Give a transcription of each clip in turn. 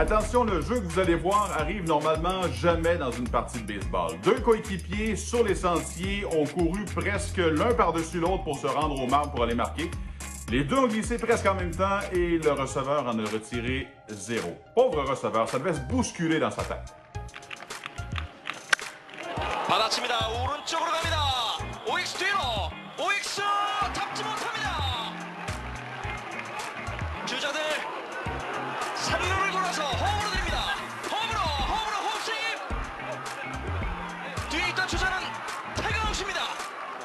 Attention, le jeu que vous allez voir arrive normalement jamais dans une partie de baseball. Deux coéquipiers sur les sentiers ont couru presque l'un par-dessus l'autre pour se rendre au marbre pour aller marquer. Les deux ont glissé presque en même temps et le receveur en a retiré zéro. Pauvre receveur, ça devait se bousculer dans sa tête.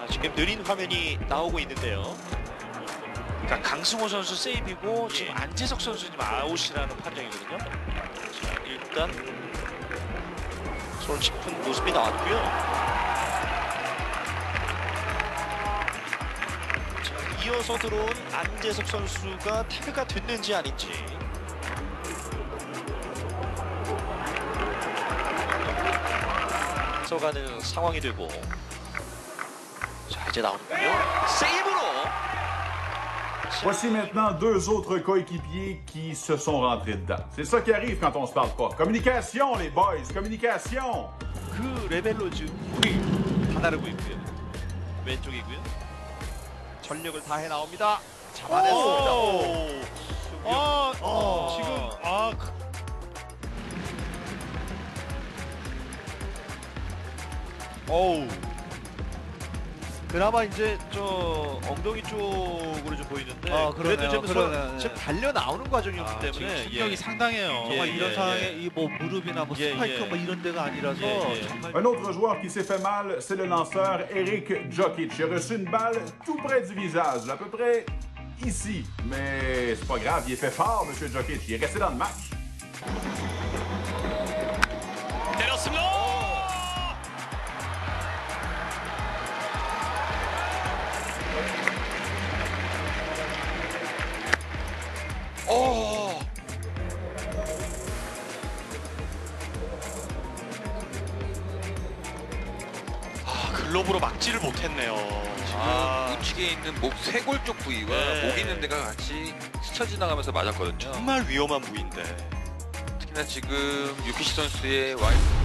아, 지금 느린 화면이 나오고 있는데요. 그러니까 강승호 선수 세이브이고 지금 안재석 선수 지금 아웃이라는 판정이거든요. 자, 일단 손 짚은 모습이 나왔고요. 자, 이어서 들어온 안재석 선수가 태그가 됐는지 아닌지. 써가는 상황이 되고. 자, 이제 나오는군요. 세이브로. Voici maintenant deux autres coéquipiers qui se sont rentrés dedans. C'est ça qui arrive quand on se parle pas. Communication, les boys, communication! 그 레벨로 지금 거의 다다르고 있고요. 왼쪽이고요. 전력을 다해 나옵니다. 잡아냈습니다. 오! 아, 어. 지금 아 그- 어우. 그나마 이제 저 엉덩이 쪽으로 좀 보이는데 아, 그래도 그러네요. 지금, 그러네요. 지금 달려 나오는 과정이었기 아, 때문에 지금 충격이 예. 상당해요. 예, 정말 예, 이런 예. 상황에 이뭐 무릎이나 뭐 예, 스파이크 예. 뭐 이런 데가 아니라서 예, 예. 정말 Un autre joueur qui s'est fait mal, c'est le lanceur Eric Jokic. Il a reçu une balle tout près du visage, à peu près ici. Mais c'est pas grave, il est fait fort, M. Jokic. Il est resté dans le match. 글로브로 막지를 못했네요. 지금 아, 우측에 있는 목 쇄골 쪽 부위와 네. 목 있는 데가 같이 스쳐 지나가면서 맞았거든요. 정말 위험한 부위인데. 특히나 지금 유키시 선수의 와이프